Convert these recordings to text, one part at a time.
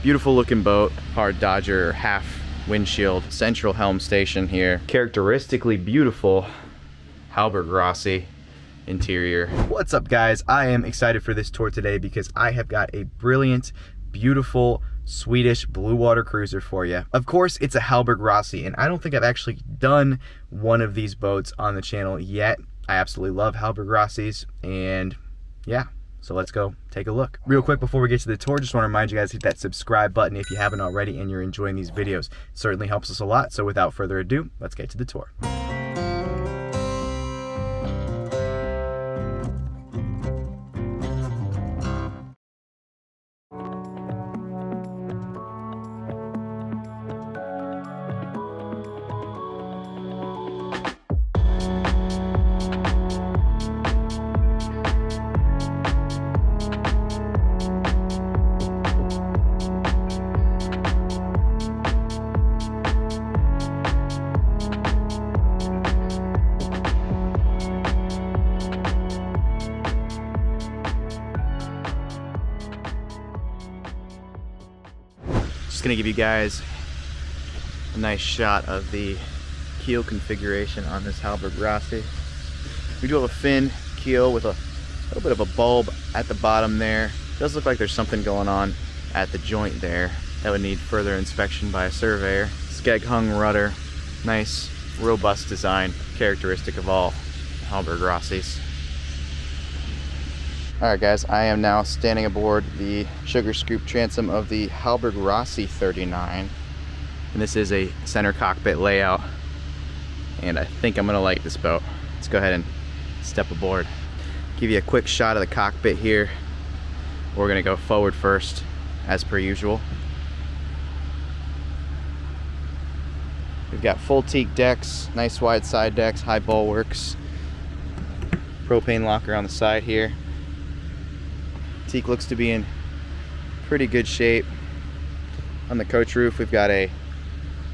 Beautiful looking boat, hard Dodger half windshield, central helm station here. Characteristically beautiful Hallberg-Rassy interior. What's up guys? I am excited for this tour today because I have got a brilliant, beautiful Swedish blue water cruiser for you. Of course, it's a Hallberg-Rassy, and I don't think I've actually done one of these boats on the channel yet. I absolutely love Hallberg-Rassys, and yeah, so let's go take a look. Real quick before we get to the tour, just want to remind you guys hit that subscribe button if you haven't already and you're enjoying these videos. It certainly helps us a lot, so without further ado, let's get to the tour. Just gonna give you guys a nice shot of the keel configuration on this Hallberg-Rassy. We do have a fin keel with a little bit of a bulb at the bottom there. It does look like there's something going on at the joint there that would need further inspection by a surveyor. Skeg hung rudder, nice robust design, characteristic of all Hallberg-Rassys. Alright guys, I am now standing aboard the sugar scoop transom of the Hallberg-Rassy 39. And this is a center cockpit layout. And I think I'm gonna like this boat. Let's go ahead and step aboard. Give you a quick shot of the cockpit here. We're gonna go forward first, as per usual. We've got full teak decks, nice wide side decks, high bulwarks, propane locker on the side here. Teak looks to be in pretty good shape. On the coach roof, we've got a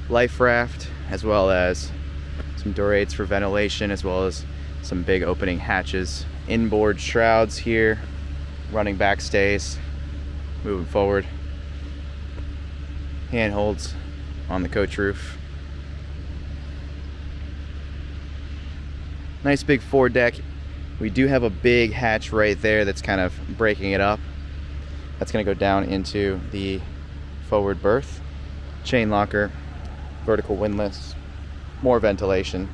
life raft as well as some dorades for ventilation as well as some big opening hatches. Inboard shrouds here, running backstays, moving forward. Handholds on the coach roof. Nice big foredeck we do have a big hatch right there that's kind of breaking it up. That's gonna go down into the forward berth. Chain locker, vertical windlass, more ventilation.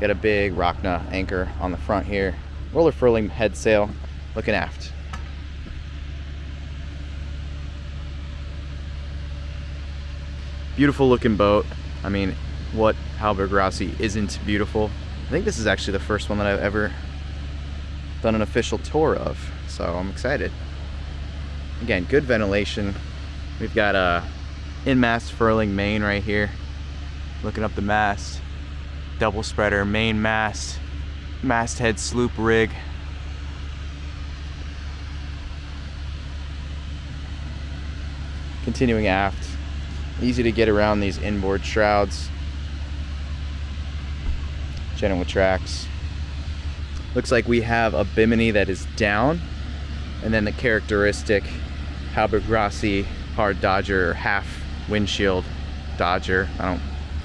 Got a big Rockna anchor on the front here. Roller furling head sail, looking aft. Beautiful looking boat. I mean, what Hallberg-Rassy isn't beautiful? I think this is actually the first one that I've ever done an official tour of, so I'm excited. Again, good ventilation. We've got uh, a in-mast furling main right here. Looking up the mast. Double spreader, main mast, masthead sloop rig. Continuing aft. Easy to get around these inboard shrouds. Genoa tracks. Looks like we have a bimini that is down, and then the characteristic Hallberg-Rassy hard Dodger half windshield Dodger. I don't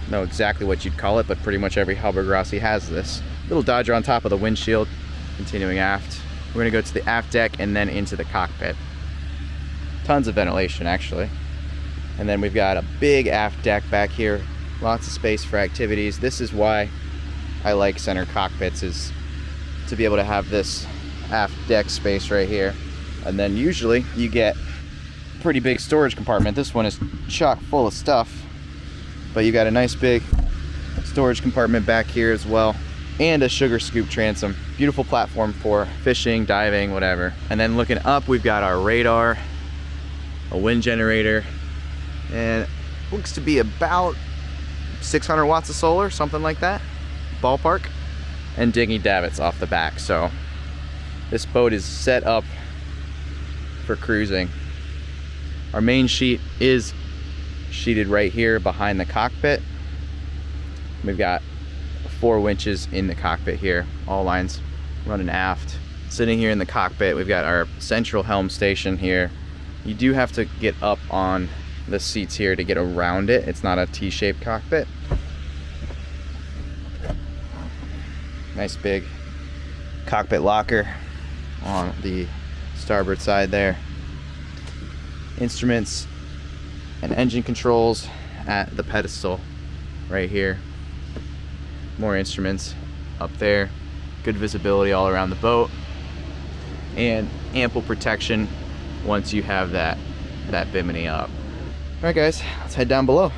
know exactly what you'd call it, but pretty much every Hallberg-Rassy has this. Little Dodger on top of the windshield, continuing aft. We're gonna go to the aft deck and then into the cockpit. Tons of ventilation, actually. And then we've got a big aft deck back here, lots of space for activities. This is why I like center cockpits is to be able to have this aft deck space right here. And then usually you get pretty big storage compartment. This one is chock full of stuff, but you got a nice big storage compartment back here as well and a sugar scoop transom. Beautiful platform for fishing, diving, whatever. And then looking up, we've got our radar, a wind generator, and looks to be about 600 watts of solar, something like that ballpark and dinghy davits off the back. So this boat is set up for cruising. Our main sheet is sheeted right here behind the cockpit. We've got four winches in the cockpit here, all lines running aft. Sitting here in the cockpit, we've got our central helm station here, You do have to get up on the seats here to get around it. It's not a T-shaped cockpit. Nice big cockpit locker on the starboard side there. Instruments and engine controls at the pedestal right here. More instruments up there. Good visibility all around the boat and ample protection once you have that that bimini up. All right guys, let's head down below.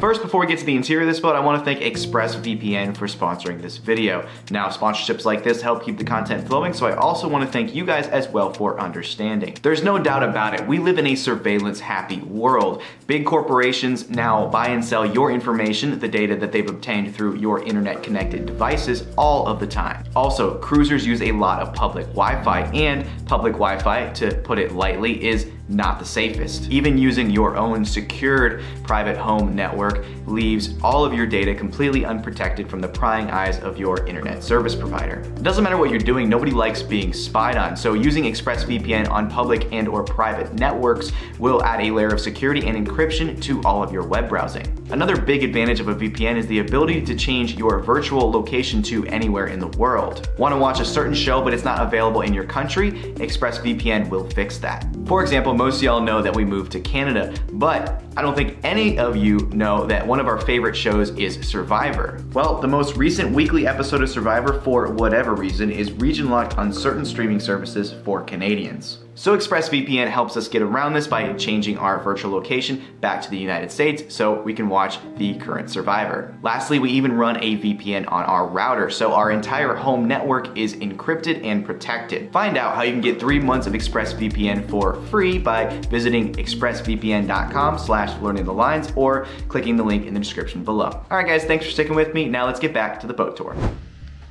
First, before we get to the interior of this boat, I want to thank ExpressVPN for sponsoring this video. Now, sponsorships like this help keep the content flowing, so I also want to thank you guys as well for understanding. There's no doubt about it, we live in a surveillance-happy world. Big corporations now buy and sell your information, the data that they've obtained through your internet-connected devices, all of the time. Also, cruisers use a lot of public Wi-Fi, and public Wi-Fi, to put it lightly, is not the safest. Even using your own secured private home network leaves all of your data completely unprotected from the prying eyes of your internet service provider. It doesn't matter what you're doing, nobody likes being spied on, so using ExpressVPN on public and or private networks will add a layer of security and encryption to all of your web browsing. Another big advantage of a VPN is the ability to change your virtual location to anywhere in the world. Want to watch a certain show but it's not available in your country? ExpressVPN will fix that. For example, most of y'all know that we moved to Canada, but I don't think any of you know that one of our favorite shows is Survivor. Well, the most recent weekly episode of Survivor, for whatever reason, is region locked on certain streaming services for Canadians. So ExpressVPN helps us get around this by changing our virtual location back to the United States so we can watch the current Survivor. Lastly, we even run a VPN on our router, so our entire home network is encrypted and protected. Find out how you can get three months of ExpressVPN for free by visiting expressvpn.com slash learning the lines or clicking the link in the description below. All right guys, thanks for sticking with me. Now let's get back to the boat tour.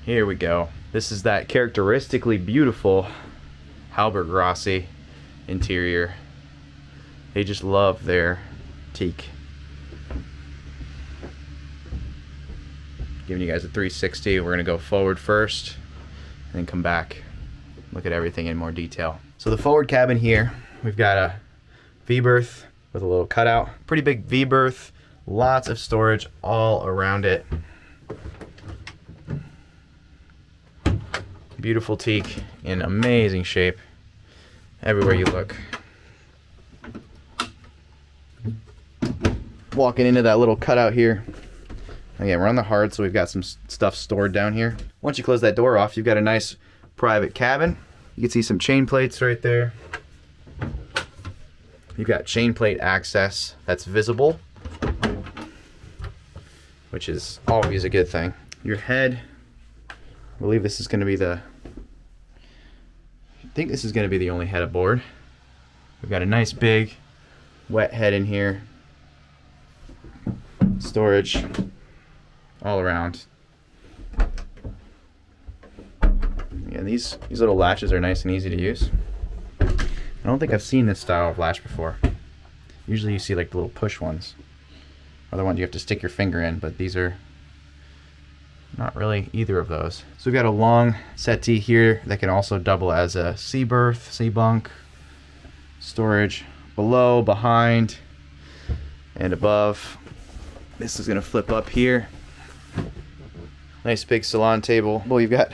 Here we go. This is that characteristically beautiful Hallberg-Rassy interior. They just love their teak. Giving you guys a 360. We're gonna go forward first and then come back, look at everything in more detail. So the forward cabin here, we've got a V-berth with a little cutout. Pretty big V-berth, lots of storage all around it. Beautiful teak in amazing shape everywhere you look. Walking into that little cutout here. Again, we're on the hard, so we've got some stuff stored down here. Once you close that door off, you've got a nice private cabin. You can see some chain plates right there. You've got chain plate access that's visible, which is always a good thing. Your head, I believe this is going to be the think this is going to be the only head aboard. We've got a nice big wet head in here. Storage all around. Yeah, these, these little latches are nice and easy to use. I don't think I've seen this style of latch before. Usually you see like the little push ones. Other ones you have to stick your finger in, but these are not really either of those. So we've got a long settee here that can also double as a sea berth, sea bunk, storage below, behind, and above. This is gonna flip up here. Nice big salon table. Well, you've got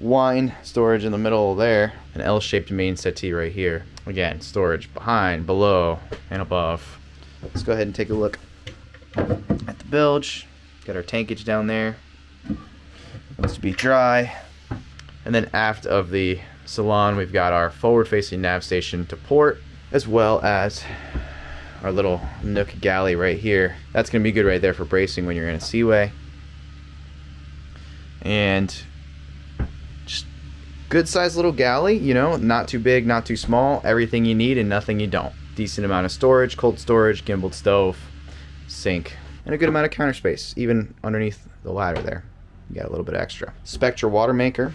wine storage in the middle there. An L-shaped main settee right here. Again, storage behind, below, and above. Let's go ahead and take a look at the bilge. Got our tankage down there wants to be dry. And then aft of the salon, we've got our forward-facing nav station to port, as well as our little nook galley right here. That's going to be good right there for bracing when you're in a seaway. And just good sized little galley, you know, not too big, not too small, everything you need and nothing you don't. Decent amount of storage, cold storage, gimbaled stove, sink, and a good amount of counter space, even underneath the ladder there. You got a little bit extra. Spectra water maker,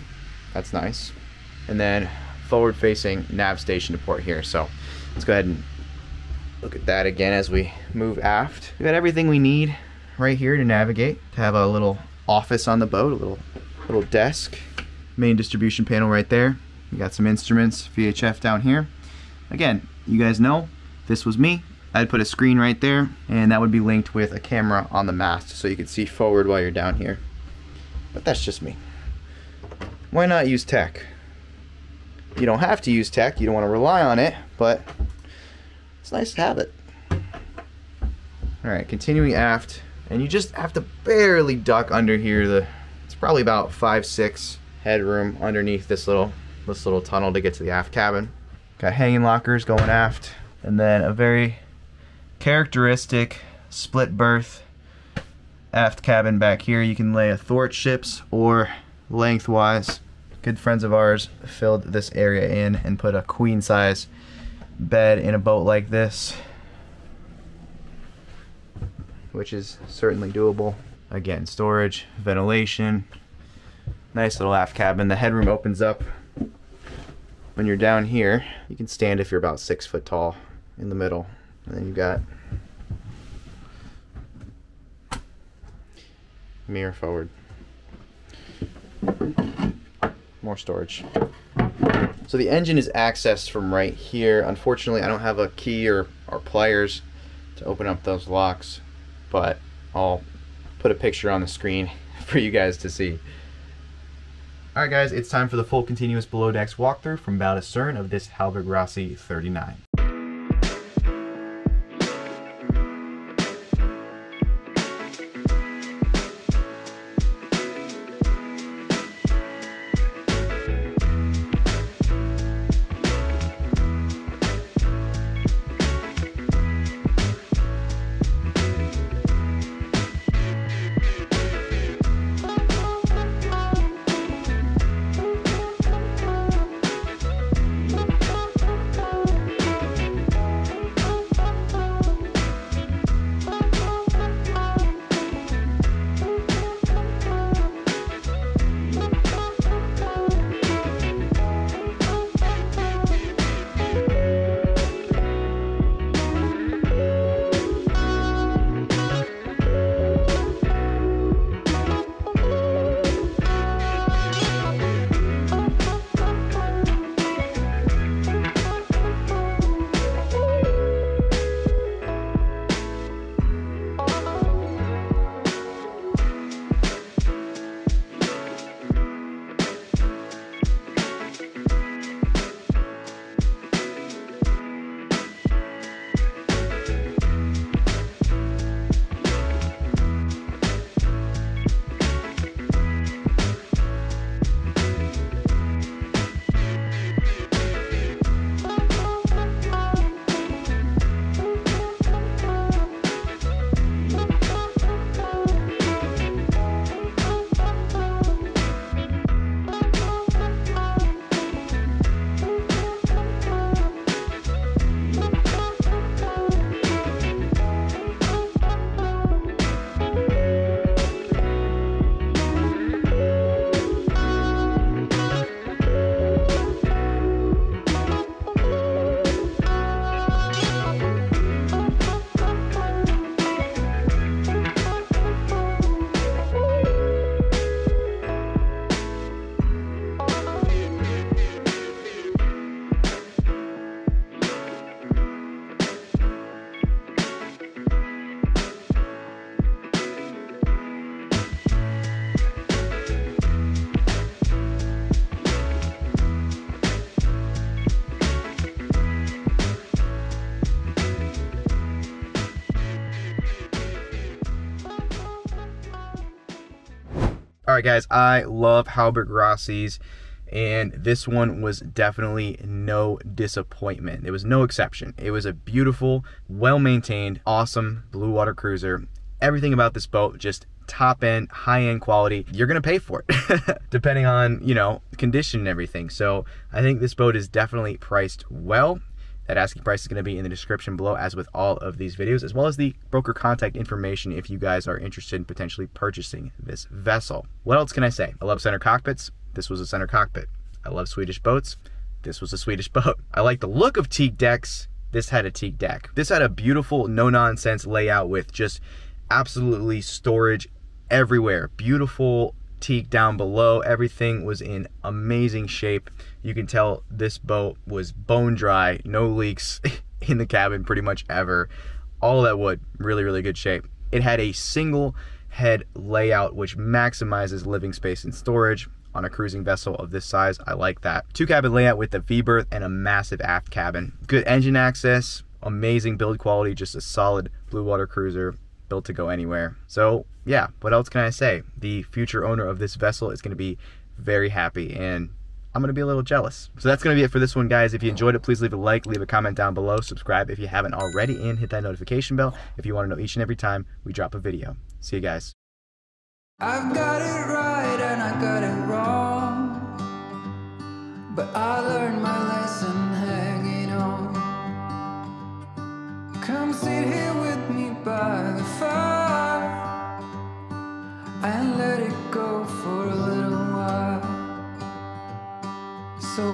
that's nice. And then forward facing nav station to port here. So let's go ahead and look at that again as we move aft. We got everything we need right here to navigate, to have a little office on the boat, a little little desk, main distribution panel right there. We got some instruments, VHF down here. again, you guys know this was me. I'd put a screen right there and that would be linked with a camera on the mast so you could see forward while you're down here. But that's just me. Why not use tech? You don't have to use tech, you don't want to rely on it, but it's nice to have it. All right, continuing aft, and you just have to barely duck under here. The it's probably about five six headroom underneath this little this little tunnel to get to the aft cabin. Got hanging lockers going aft, and then a very characteristic split berth aft cabin back here. You can lay athwartships or lengthwise. Good friends of ours filled this area in and put a queen size bed in a boat like this, which is certainly doable. Again, storage, ventilation, nice little aft cabin. The headroom opens up when you're down here. You can stand if you're about six foot tall in the middle. And then you've got mirror forward. More storage. So the engine is accessed from right here. Unfortunately, I don't have a key or, or pliers to open up those locks, but I'll put a picture on the screen for you guys to see. Alright guys, it's time for the full continuous below decks walkthrough from bow to stern of this Hallberg-Rassy 39. Right, guys, I love Hallberg-Rassy's, and this one was definitely no disappointment. There was no exception. It was a beautiful, well maintained, awesome blue water cruiser. Everything about this boat just top end, high end quality. You're gonna pay for it, depending on you know condition and everything. So I think this boat is definitely priced well. That asking price is going to be in the description below, as with all of these videos, as well as the broker contact information if you guys are interested in potentially purchasing this vessel. What else can I say? I love center cockpits. This was a center cockpit. I love Swedish boats. This was a Swedish boat. I like the look of teak decks. This had a teak deck. This had a beautiful, no nonsense layout with just absolutely storage everywhere. Beautiful teak down below. Everything was in amazing shape. You can tell this boat was bone dry, no leaks in the cabin pretty much ever. All that wood, really, really good shape. It had a single head layout which maximizes living space and storage on a cruising vessel of this size. I like that. Two cabin layout with a V berth and a massive aft cabin. Good engine access, amazing build quality, just a solid blue water cruiser built to go anywhere. So yeah, what else can I say? The future owner of this vessel is going to be very happy and I'm going to be a little jealous. So that's going to be it for this one, guys. If you enjoyed it, please leave a like, leave a comment down below, subscribe if you haven't already, and hit that notification bell if you want to know each and every time we drop a video. See you guys. I've got it right and I got it wrong But I learned my lesson hanging on Come sit here with me by fire And let it